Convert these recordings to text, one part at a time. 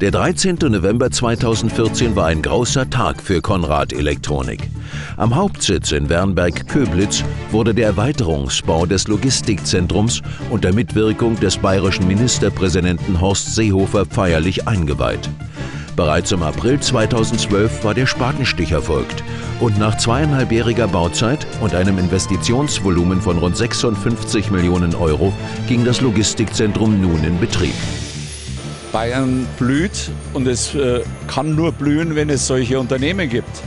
Der 13. November 2014 war ein großer Tag für Konrad Elektronik. Am Hauptsitz in Wernberg-Köblitz wurde der Erweiterungsbau des Logistikzentrums unter Mitwirkung des bayerischen Ministerpräsidenten Horst Seehofer feierlich eingeweiht. Bereits im April 2012 war der Spatenstich erfolgt und nach zweieinhalbjähriger Bauzeit und einem Investitionsvolumen von rund 56 Millionen Euro ging das Logistikzentrum nun in Betrieb. Bayern blüht und es äh, kann nur blühen, wenn es solche Unternehmen gibt.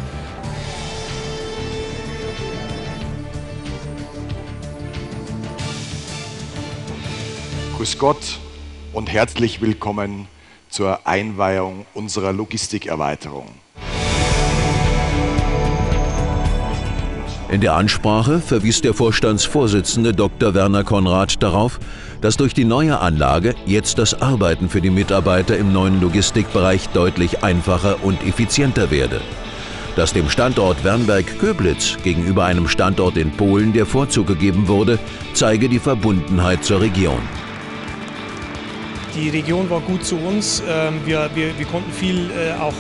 Grüß Gott und herzlich willkommen zur Einweihung unserer Logistikerweiterung. In der Ansprache verwies der Vorstandsvorsitzende Dr. Werner Konrad darauf, dass durch die neue Anlage jetzt das Arbeiten für die Mitarbeiter im neuen Logistikbereich deutlich einfacher und effizienter werde. Dass dem Standort Wernberg-Köblitz gegenüber einem Standort in Polen der Vorzug gegeben wurde, zeige die Verbundenheit zur Region. Die Region war gut zu uns. Ähm, wir, wir, wir konnten viel äh, auch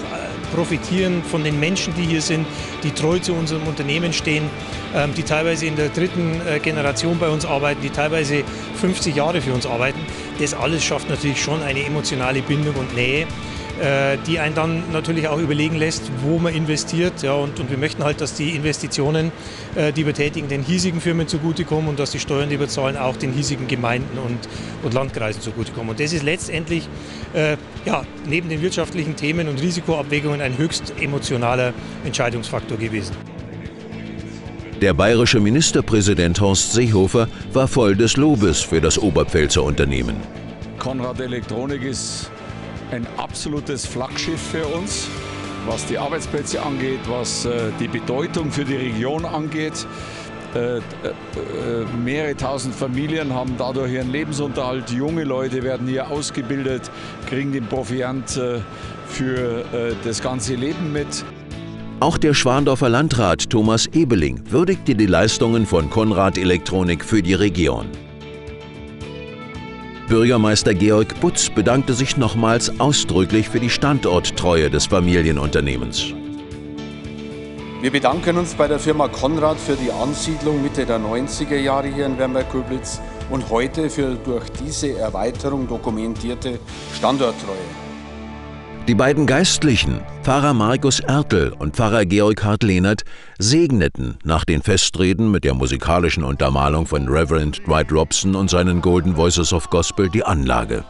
profitieren von den Menschen, die hier sind, die treu zu unserem Unternehmen stehen, ähm, die teilweise in der dritten äh, Generation bei uns arbeiten, die teilweise 50 Jahre für uns arbeiten. Das alles schafft natürlich schon eine emotionale Bindung und Nähe. Äh, die einen dann natürlich auch überlegen lässt, wo man investiert. Ja, und, und wir möchten halt, dass die Investitionen, äh, die wir tätigen, den hiesigen Firmen zugutekommen und dass die Steuern, die wir zahlen, auch den hiesigen Gemeinden und, und Landkreisen zugutekommen. Und das ist letztendlich äh, ja, neben den wirtschaftlichen Themen und Risikoabwägungen ein höchst emotionaler Entscheidungsfaktor gewesen. Der bayerische Ministerpräsident Horst Seehofer war voll des Lobes für das Oberpfälzer Unternehmen. Konrad Elektronik ist ein absolutes Flaggschiff für uns, was die Arbeitsplätze angeht, was äh, die Bedeutung für die Region angeht. Äh, äh, mehrere tausend Familien haben dadurch ihren Lebensunterhalt. Junge Leute werden hier ausgebildet, kriegen den Proviant für das ganze Leben mit. Auch der Schwandorfer Landrat Thomas Ebeling würdigte die Leistungen von Konrad Elektronik für die Region. Bürgermeister Georg Butz bedankte sich nochmals ausdrücklich für die Standorttreue des Familienunternehmens. Wir bedanken uns bei der Firma Konrad für die Ansiedlung Mitte der 90er Jahre hier in Wernberg-Köblitz und heute für durch diese Erweiterung dokumentierte Standorttreue. Die beiden Geistlichen, Pfarrer Markus Ertel und Pfarrer Georg Hart Lehnert, segneten nach den Festreden mit der musikalischen Untermalung von Reverend Dwight Robson und seinen Golden Voices of Gospel die Anlage.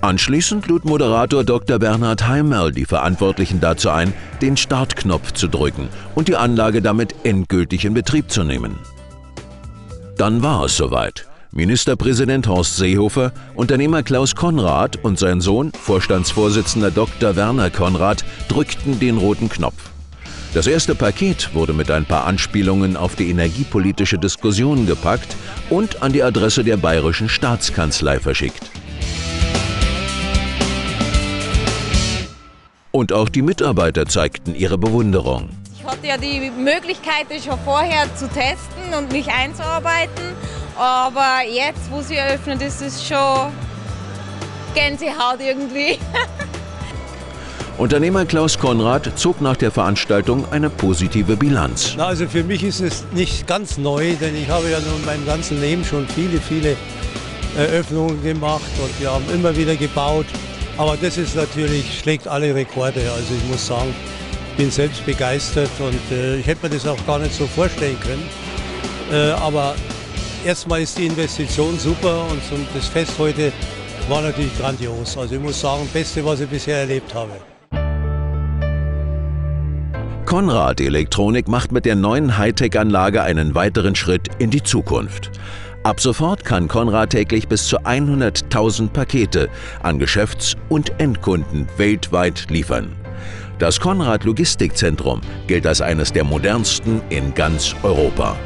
Anschließend lud Moderator Dr. Bernhard Heimerl die Verantwortlichen dazu ein, den Startknopf zu drücken und die Anlage damit endgültig in Betrieb zu nehmen. Dann war es soweit. Ministerpräsident Horst Seehofer, Unternehmer Klaus Konrad und sein Sohn, Vorstandsvorsitzender Dr. Werner Konrad, drückten den roten Knopf. Das erste Paket wurde mit ein paar Anspielungen auf die energiepolitische Diskussion gepackt und an die Adresse der bayerischen Staatskanzlei verschickt. Und auch die Mitarbeiter zeigten ihre Bewunderung. Ich hatte ja die Möglichkeit, das schon vorher zu testen und mich einzuarbeiten. Aber jetzt, wo sie eröffnet, ist es schon Gänsehaut irgendwie. Unternehmer Klaus Konrad zog nach der Veranstaltung eine positive Bilanz. Na, also für mich ist es nicht ganz neu, denn ich habe ja nun mein ganzes Leben schon viele, viele Eröffnungen gemacht und wir haben immer wieder gebaut. Aber das ist natürlich, schlägt alle Rekorde. Also ich muss sagen, ich bin selbst begeistert und äh, ich hätte mir das auch gar nicht so vorstellen können. Äh, aber erstmal ist die Investition super und das Fest heute war natürlich grandios. Also ich muss sagen, das Beste, was ich bisher erlebt habe. Konrad Elektronik macht mit der neuen Hightech-Anlage einen weiteren Schritt in die Zukunft. Ab sofort kann Konrad täglich bis zu 100.000 Pakete an Geschäfts- und Endkunden weltweit liefern. Das Konrad Logistikzentrum gilt als eines der modernsten in ganz Europa.